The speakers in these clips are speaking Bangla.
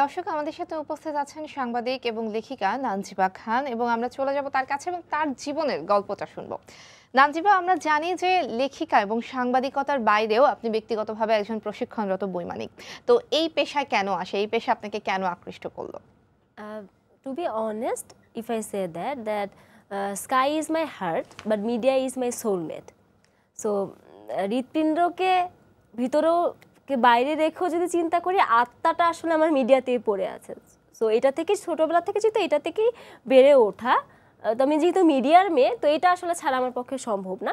দর্শক, আমাদের সাথে উপস্থিত আছেন সাংবাদিক এবং লেখিকা নানজিবা খান এবং আমরা চলে যাব তার কাছে এবং তার জীবনের গল্পটা শুনব। নানজিবা, আমরা জানি যে লেখিকা এবং সাংবাদিকতার বাইরেও আপনি ব্যক্তিগতভাবে একজন প্রশিক্ষণরত বৈমানিক। তো এই পেশায় কেন আসে? এই পেশা আপনাকে কেন আকৃষ্ট করল? To be be if I say that that sky is my heart but media is my is so হৃৎপিণ্ডকে ভিতরেও কে বাইরে রেখেও যদি চিন্তা করি, আত্মাটা আসলে আমার মিডিয়াতেই পড়ে আছে। সো এটা থেকে ছোটোবেলা থেকে যেহেতু এটা থেকেই বেড়ে ওঠা তো আমি যেহেতু মিডিয়ার মেয়ে, তো এটা আসলে ছাড়া আমার পক্ষে সম্ভব না।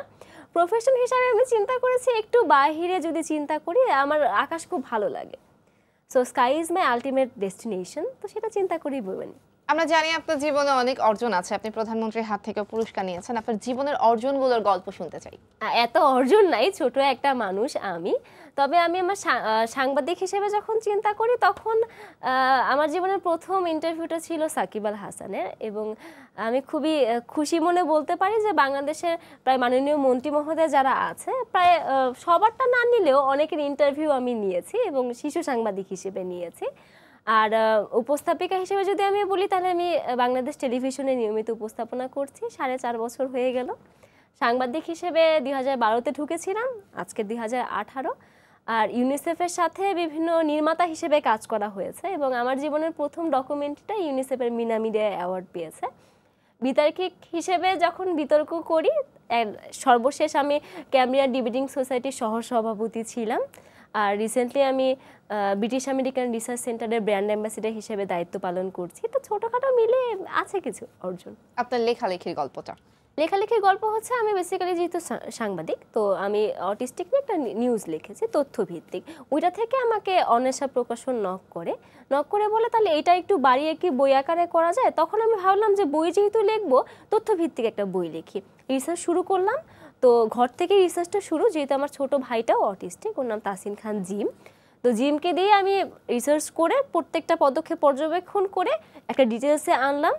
প্রফেশন হিসাবে আমি চিন্তা করেছি, একটু বাহিরে যদি চিন্তা করি, আমার আকাশ খুব ভালো লাগে। So sky is my ultimate destination তো সেটা চিন্তা করেই বলবেন। আমরা জানি আপনার জীবনে অনেক অর্জন আছে। আপনি প্রধানমন্ত্রীর হাত থেকে পুরস্কার নিয়েছেন। আপনার জীবনের অর্জনগুলোর গল্প শুনতে চাই। এত অর্জন নাই, ছোট একটা মানুষ আমি। তবে আমি আমার সাংবাদিক হিসেবে যখন চিন্তা করি, তখন আমার জীবনের প্রথম ইন্টারভিউটা ছিল সাকিব আল হাসানের এবং আমি খুবই খুশি মনে বলতে পারি যে বাংলাদেশের প্রায় মাননীয় মন্ত্রী মহোদয় যারা আছে, প্রায় সবারটা না নিলেও অনেকের ইন্টারভিউ আমি নিয়েছি এবং শিশু সাংবাদিক হিসেবে নিয়েছি। আর উপস্থাপিকা হিসেবে যদি আমি বলি, তাহলে আমি বাংলাদেশ টেলিভিশনে নিয়মিত উপস্থাপনা করছি। সাড়ে চার বছর হয়ে গেল। সাংবাদিক হিসেবে দুই হাজার বারোতে ঢুকেছিলাম, আজকে দুই হাজার আঠারো। আর ইউনিসেফের সাথে বিভিন্ন নির্মাতা হিসেবে কাজ করা হয়েছে এবং আমার জীবনের প্রথম ডকুমেন্টটা ইউনিসেফের মিনা মিডিয়া অ্যাওয়ার্ড পেয়েছে। বিতার্কিক হিসেবে যখন বিতর্ক করি সর্বশেষ আমি ক্যামরিয়া ডিবেটিং সোসাইটির সহ সভাপতি ছিলাম। আর রিসেন্টলি আমি ব্রিটিশ আমেরিকান রিসার্চ সেন্টারের ব্র্যান্ড অ্যাম্বাসিডার হিসেবে দায়িত্ব পালন করছি। তো ছোটোখাটো মিলে আছে কিছু অর্জন। আপনার লেখালেখির গল্পটা? লেখালেখির গল্প হচ্ছে আমি বেসিক্যালি যেহেতু সাংবাদিক তো আমি অটিস্টিক নিয়ে একটা নিউজ লিখেছি তথ্যভিত্তিক। ওইটা থেকে আমাকে অনেশা প্রকাশন নক করে। নক করে বলে তাহলে এটা একটু বাড়িয়ে কি বই আকারে করা যায়? তখন আমি ভাবলাম যে বই যেহেতু লিখব তথ্যভিত্তিক একটা বই লিখি। রিসার্চ শুরু করলাম তো ঘর থেকে রিসার্চটা শুরু, যেহেতু আমার ছোট ভাইটাও অটিস্টিক ওর নাম তাসিন খান জিম। তো জিমকে দিয়ে আমি রিসার্চ করে প্রত্যেকটা পদক্ষেপ পর্যবেক্ষণ করে একটা ডিটেলসে আনলাম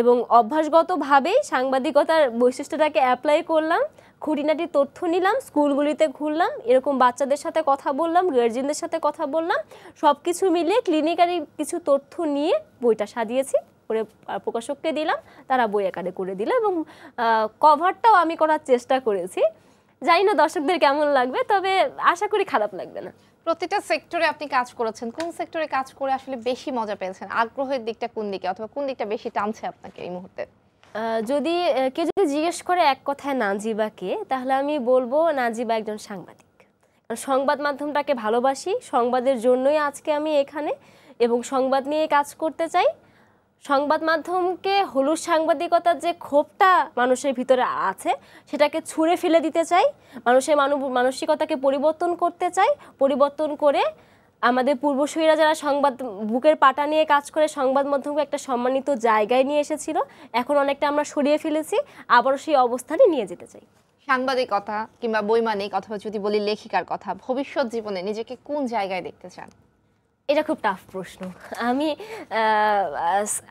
এবং অভ্যাসগতভাবেই সাংবাদিকতার বৈশিষ্ট্যটাকে অ্যাপ্লাই করলাম, খুঁটিনাটি তথ্য নিলাম, স্কুলগুলিতে ঘুরলাম, এরকম বাচ্চাদের সাথে কথা বললাম গার্জেনদের সাথে কথা বললাম সব কিছু মিলিয়ে ক্লিনিকারি কিছু তথ্য নিয়ে বইটা সাজিয়েছি। করে প্রকাশককে দিলাম তারা বই আকারে করে দিল এবং কভারটাও আমি করার চেষ্টা করেছি। জানি না দর্শকদের কেমন লাগবে তবে আশা করি খারাপ লাগবে না। প্রতিটা সেক্টরে আপনি কাজ করেছেন কোন সেক্টরে কাজ করে আসলে বেশি মজা পেয়েছেন? আগ্রহের দিকটা কোন দিকে অথবা কোন দিকটা বেশি টানছে আপনাকে এই মুহূর্তে? যদি কেউ যদি জিজ্ঞেস করে এক কথায় নাজিবাকে তাহলে আমি বলব নাজিবা একজন সাংবাদিক। সংবাদ মাধ্যমটাকে ভালোবাসি সংবাদের জন্যই আজকে আমি এখানে এবং সংবাদ নিয়ে কাজ করতে চাই। সংবাদ মাধ্যমকে হলুদ সাংবাদিকতার যে ক্ষোভটা মানুষের ভিতরে আছে, সেটাকে ছুঁড়ে ফেলে দিতে চাই, মানুষের মানসিকতাকে পরিবর্তন করতে চাই, পরিবর্তন করে আমাদের পূর্বসূরীরা যারা সংবাদ, বুকের পাটা নিয়ে কাজ করে সংবাদ মাধ্যমকে একটা সম্মানিত জায়গায় নিয়ে এসেছিল, এখন অনেকটা আমরা সরিয়ে ফেলেছি, আবারও সেই অবস্থানে নিয়ে যেতে চাই। সাংবাদিকতা কিংবা বৈমানিক অথবা যদি বলি লেখিকার কথা, ভবিষ্যৎ জীবনে নিজেকে কোন জায়গায় দেখতে চান? এটা খুব টাফ প্রশ্ন। আমি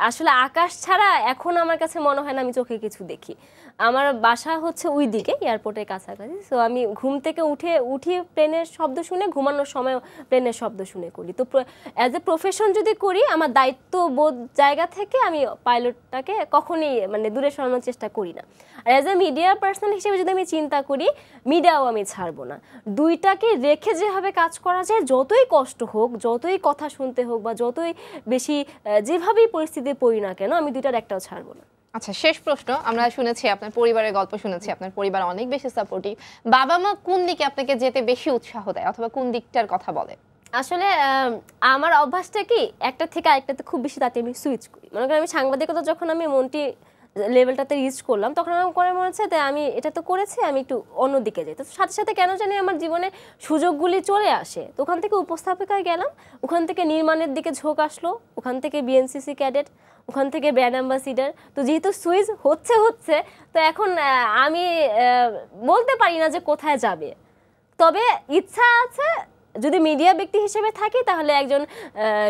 আসলে আকাশ ছাড়া এখন আমার কাছে মনে হয় না আমি চোখে কিছু দেখি। আমার বাসা হচ্ছে ওই দিকে এয়ারপোর্টের কাছাকাছি। সো আমি ঘুম থেকে উঠে উঠি প্লেনের শব্দ শুনে, ঘুমানোর সময় প্লেনের শব্দ শুনে করি। তো অ্যাজ এ প্রফেশন যদি করি, আমার দায়িত্ববোধ জায়গা থেকে আমি পাইলটটাকে কখনোই মানে দূরে সরানোর চেষ্টা করি না। আর অ্যাজ এ মিডিয়া পার্সন হিসেবে যদি আমি চিন্তা করি মিডিয়াও আমি ছাড়বো না। দুইটাকে রেখে যেভাবে কাজ করা যায়, যতই কষ্ট হোক, যতই কথা শুনতে হোক বা যতই বেশি যেভাবেই পরিস্থিতি পড়ি না কেন, আমি দুইটার একটাও ছাড়বো না। আচ্ছা শেষ প্রশ্ন। আমরা শুনেছি আপনার পরিবারের গল্প শুনেছি আপনার পরিবার অনেক বেশি সাপোর্টিভ বাবা মা কোন দিকে আপনাকে যেতে বেশি উৎসাহ দেয় অথবা কোন দিকটার কথা বলে? আসলে আম, আমার অভ্যাসটা কি একটা থেকে আরেকটাতে খুব বেশি তাতে আমি সুইচ করি। মনে করি আমি সাংবাদিকতা যখন আমি মনটি লেভেলটাতে রিচ করলাম, তখন আমার করে মনে হচ্ছে আমি এটা তো করেছি, আমি একটু অন্যদিকে যাই। তো সাথে সাথে কেন জানি আমার জীবনে সুযোগগুলি চলে আসে। তো ওখান থেকে উপস্থাপিকায় গেলাম, ওখান থেকে নির্মাণের দিকে ঝোঁক আসলো, ওখান থেকে বিএনসিসি ক্যাডেট ওখান থেকে ব্র্যান্ড অ্যাম্বাসিডার তো যেহেতু সুইচ হচ্ছে হচ্ছে, তো এখন আমি বলতে পারি না যে কোথায় যাবে। তবে ইচ্ছা আছে যদি মিডিয়া ব্যক্তি হিসেবে থাকি তাহলে একজন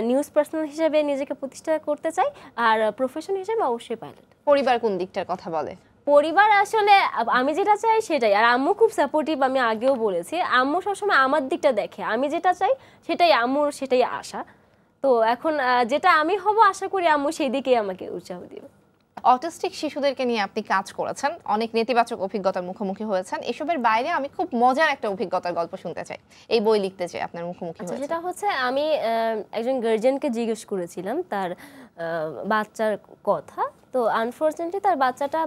নিউজ পার্সন হিসেবে নিজেকে প্রতিষ্ঠা করতে চাই। আর প্রফেশন হিসেবে অবশ্যই পাইলট পরিবার কোন দিকটার কথা বলে? পরিবার আসলে আমি যেটা চাই সেটাই। আর আম্মু খুব সাপোর্টিভ আমি আগেও বলেছি। আম্মু সবসময় আমার দিকটা দেখে। আমি যেটা চাই সেটাই আম্মুর সেটাই আশা। তো এখন যেটা আমি হব আশা করি আম্মু সেই দিকেই আমাকে উৎসাহ দিবে। অটিস্টিক শিশুদেরকে নিয়ে আপনি কাজ করেছেন অনেক নেতিবাচক অভিজ্ঞতার মুখোমুখি হয়েছেন। এসবের বাইরে আমি খুব মজার একটা অভিজ্ঞতার গল্প শুনতে চাই। এই বই লিখতে চাই আপনার মুখোমুখি আচ্ছা যেটা হচ্ছে আমি একজন গার্জিয়ানকে জিজ্ঞেস করেছিলাম তার বাচ্চার কথা। তো আনফর্চুনেটলি তার বাচ্চাটা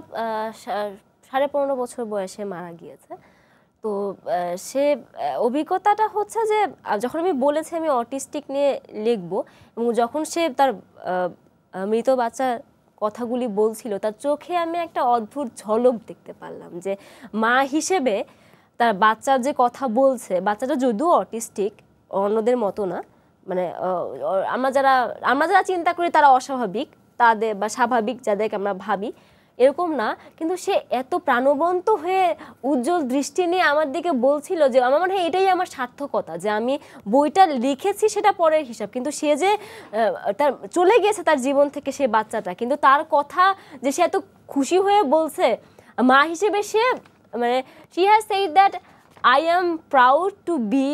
সাড়ে পনেরো বছর বয়সে মারা গিয়েছে। তো সে অভিজ্ঞতাটা হচ্ছে যে যখন আমি বলেছি আমি অটিস্টিক নিয়ে লিখব এবং যখন সে তার মৃত বাচ্চার কথাগুলি বলছিল, তার চোখে আমি একটা অদ্ভুত ঝলক দেখতে পারলাম যে মা হিসেবে তার বাচ্চার যে কথা বলছে, বাচ্চাটা যদিও অটিস্টিক, অন্যদের মতো না মানে আমরা যারা আমরা যারা চিন্তা করি তারা অস্বাভাবিক, তাদের বা স্বাভাবিক যাদেরকে আমরা ভাবি এরকম না, কিন্তু সে এত প্রাণবন্ত হয়ে উজ্জ্বল দৃষ্টি নিয়ে আমার দিকে বলছিল যে, আমার মনে হয় এটাই আমার সার্থকতা, যে আমি বইটা লিখেছি সেটা পরের হিসাব। কিন্তু সে যে তার চলে গিয়েছে তার জীবন থেকে সে বাচ্চাটা, কিন্তু তার কথা যে সে এত খুশি হয়ে বলছে, মা হিসেবে সে মানে she has said that I am proud to be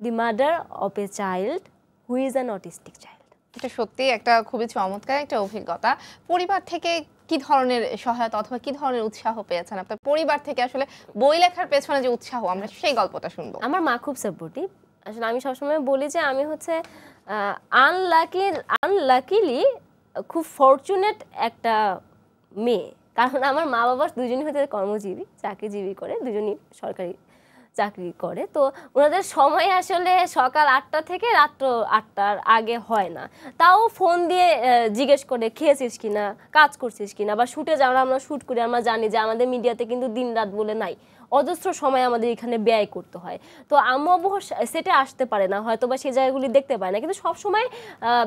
the mother of a child who is an autistic child এটা সত্যি একটা খুবই চমৎকার একটা অভিজ্ঞতা। পরিবার থেকে কি ধরনের সহায়তা অথবা কি ধরনের উৎসাহ পেয়েছেন আপনার পরিবার থেকে আসলে বই লেখার পেছনে যে উৎসাহ, আমরা সেই গল্পটা শুনব। আমার মা খুব সাপোর্টিভ আসলে আমি সবসময় বলি যে আমি হচ্ছে আনলাকি আনলাকিলি খুব ফরচুনেট একটা মেয়ে। কারণ আমার মা বাবা দুজনই হচ্ছে কর্মজীবী, চাকরিজীবী করে, দুজনই সরকারি চাকরি করে। তো ওনাদের সময় আসলে সকাল আটটা থেকে রাত্র আটটার আগে হয় না। তাও ফোন দিয়ে জিজ্ঞেস করে, খেয়েছিস কিনা? কাজ করছিস কিনা? বা শুটে যারা আমরা শ্যুট করি, আমরা জানি যে আমাদের মিডিয়াতে কিন্তু দিন রাত বলে নাই। অজস্র সময় আমাদের এখানে ব্যয় করতে হয়। তো আম্মু আব্বু সেটে আসতে পারে না হয়তো বা সেই জায়গাগুলি দেখতে পায় না। কিন্তু সবসময়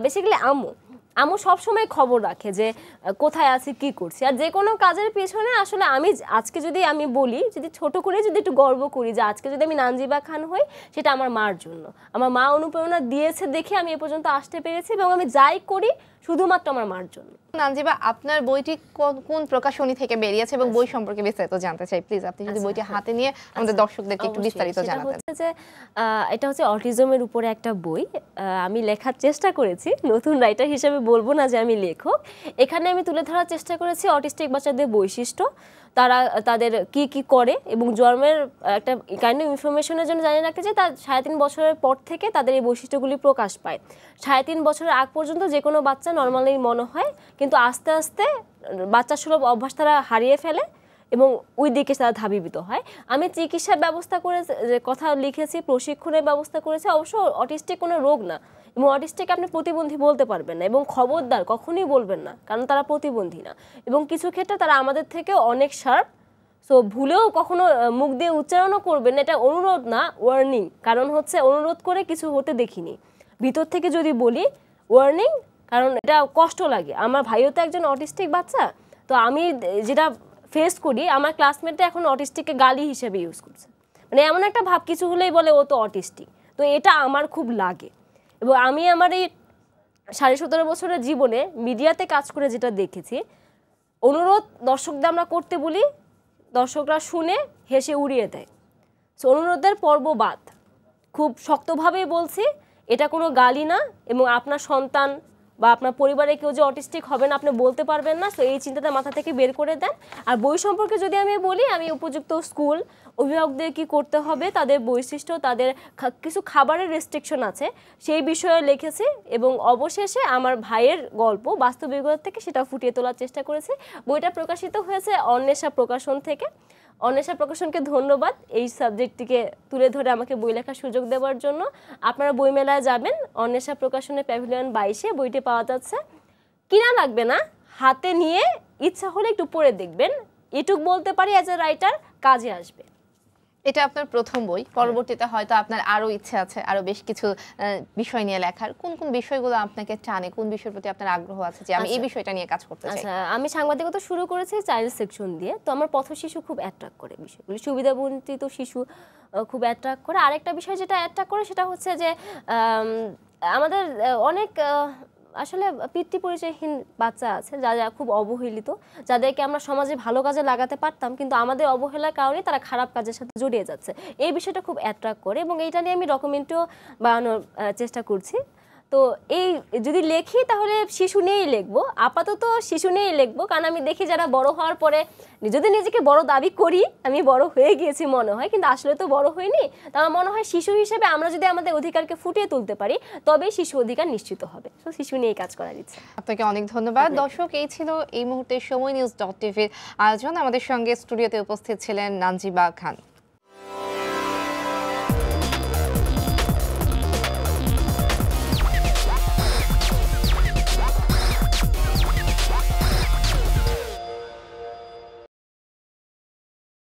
বেসিক্যালি আম্মু। আম্মু সবসময় খবর রাখে যে কোথায় আছি কি করছি। আর যে কোনো কাজের পেছনে আসলে আমি আজকে যদি আমি বলি যদি ছোট করে যদি একটু গর্ব করি যে আজকে যদি আমি নানজিবা খান হই সেটা আমার মার জন্য। আমার মা অনুপ্রেরণা দিয়েছে দেখে আমি এ পর্যন্ত আসতে পেরেছি এবং আমি যাই করি শুধুমাত্র আমার মার জন্য। নানজিবা আপনার বইটি কোন- কোন প্রকাশনী থেকে বেরিয়েছে এবং বই সম্পর্কে বিস্তারিত জানতে চাই? প্লিজ আপনি যদি আচ্ছা, বইটি। হাতে নিয়ে আমাদের আচ্ছা, দর্শকদেরকে একটু বিস্তারিত জানাতেন। যে এটা হচ্ছে অটিজমের উপরে একটা বই। আহ, আমি লেখার চেষ্টা করেছি নতুন রাইটার হিসেবে বলব না যে আমি লেখক। এখানে আমি তুলে ধরার চেষ্টা করেছি অটিস্টিক বাচ্চাদের বৈশিষ্ট্য। তারা, তাদের কি কি করে এবং জন্মের একটা কাইন্ড অফ ইনফরমেশনের জন্য জানিয়ে রাখতে চাই তার সাড়ে তিন বছরের পর থেকে তাদের এই বৈশিষ্ট্যগুলি প্রকাশ পায়। সাড়ে তিন বছরের আগ পর্যন্ত যে কোনো বাচ্চা নর্মালি মনে হয়, কিন্তু আস্তে আস্তে বাচ্চা সুলভ অভ্যাস তারা হারিয়ে ফেলে। এবং ওই দিকে তারা ধাবিবিত হয়। আমি চিকিৎসার ব্যবস্থা করে যে কথা লিখেছি, প্রশিক্ষণের ব্যবস্থা করেছি, অবশ্য অটিস্টিক কোনো রোগ না। এবং অটিস্টিক আপনি প্রতিবন্ধী বলতে পারবেন না এবং খবরদার কখনোই বলবেন না, কারণ তারা প্রতিবন্ধী না। এবং কিছু ক্ষেত্রে তারা আমাদের থেকে অনেক শার্প। সো ভুলেও কখনো মুখ দিয়ে উচ্চারণও করবেন এটা অনুরোধ না ওয়ার্নিং কারণ হচ্ছে অনুরোধ করে কিছু হতে দেখিনি। ভিতর থেকে যদি বলি ওয়ার্নিং কারণ এটা কষ্ট লাগে। আমার ভাইও তো একজন অটিস্টিক বাচ্চা, তো আমি যেটা ফেস করি, আমার ক্লাসমেটটা এখন অটিস্টিককে গালি হিসেবে ইউজ করছে। মানে এমন একটা ভাব, কিছু হলেই বলে ও তো অটিস্টিক তো এটা আমার খুব লাগে। এবং আমি আমার এই সাড়ে সতেরো বছরের জীবনে মিডিয়াতে কাজ করে যেটা দেখেছি, অনুরোধ দর্শকদের আমরা করতে বলি, দর্শকরা শুনে হেসে উড়িয়ে দেয়। সো অনুরোধের পর্ব বাদ। খুব শক্তভাবেই বলছি, এটা কোনো গালি না, এবং আপনার সন্তান বা আপনার পরিবারে কেউ যে অটিস্টিক হবে না আপনি বলতে পারবেন না। সো এই চিন্তাটা মাথা থেকে বের করে দেন। আর বই সম্পর্কে যদি আমি বলি, আমি উপযুক্ত স্কুল অভিভাবকদের কি করতে হবে, তাদের বৈশিষ্ট্য, তাদের কিছু খাবারের রেস্ট্রিকশন আছে, সেই বিষয়ে লিখেছি এবং অবশেষে আমার ভাইয়ের গল্প বাস্তবিকতা থেকে সেটা ফুটিয়ে তোলার চেষ্টা করেছি। বইটা প্রকাশিত হয়েছে অন্বেষা প্রকাশন থেকে। অন্বেষা প্রকাশনকে ধন্যবাদ এই সাবজেক্টটিকে তুলে ধরে আমাকে বই লেখার সুযোগ দেওয়ার জন্য। আপনারা বইমেলায় যাবেন, অন্বেষা প্রকাশনের প্যাভিলিয়ন বাইশে বইটি পাওয়া যাচ্ছে। কিনা লাগবে না, হাতে নিয়ে ইচ্ছা হলে একটু পড়ে দেখবেন। এটুক বলতে পারি অ্যাজ এ রাইটার কাজে আসবে। এটা আপনার প্রথম বই। পরবর্তীতে হয়তো আপনার আরও ইচ্ছে আছে আরও বেশ কিছু বিষয় নিয়ে লেখার। কোন কোন বিষয়গুলো আপনাকে টানে? কোন বিষয়ের প্রতি আপনার আগ্রহ আছে যে আমি এই আচ্ছা। বিষয়টা নিয়ে কাজ করতে চাই? আচ্ছা আমি সাংবাদিকতা শুরু করেছি চাইল্ড সেকশন দিয়ে। তো আমার পথ শিশু খুব অ্যাট্রাক্ট করে বিষয়গুলি। সুবিধাবঞ্চিত শিশু খুব অ্যাট্রাক্ট করে। আরেকটা বিষয় যেটা অ্যাট্রাক্ট করে সেটা হচ্ছে যে আমাদের অনেক আসলে পিতৃ পরিচয়হীন বাচ্চা আছে যারা খুব অবহেলিত, যাদেরকে আমরা সমাজে ভালো কাজে লাগাতে পারতাম, কিন্তু আমাদের অবহেলার কারণে তারা খারাপ কাজের সাথে জড়িয়ে যাচ্ছে। এই বিষয়টা খুব অ্যাট্রাক্ট করে এবং এইটা নিয়ে আমি ডকুমেন্টও বানানোর চেষ্টা করছি। তো এই যদি লেখি তাহলে শিশু নিয়েই লিখব। আপাতত শিশু নিয়েই লিখব কারণ আমি দেখি যারা বড় হওয়ার পরে যদি নিজেকে বড় দাবি করি আমি বড় হয়ে গিয়েছি মনে হয় কিন্তু আসলে তো বড় হইনি। তো আমার মনে হয় শিশু হিসেবে আমরা যদি আমাদের অধিকারকে ফুটিয়ে তুলতে পারি তবেই শিশু অধিকার নিশ্চিত হবে। তো শিশু নিয়েই কাজ করার ইচ্ছা আপনাকে অনেক ধন্যবাদ। দর্শক এই ছিল এই মুহূর্তে সময় নিউজ ডট টিভির আয়োজন। আমাদের সঙ্গে স্টুডিওতে উপস্থিত ছিলেন নানজিবা খান।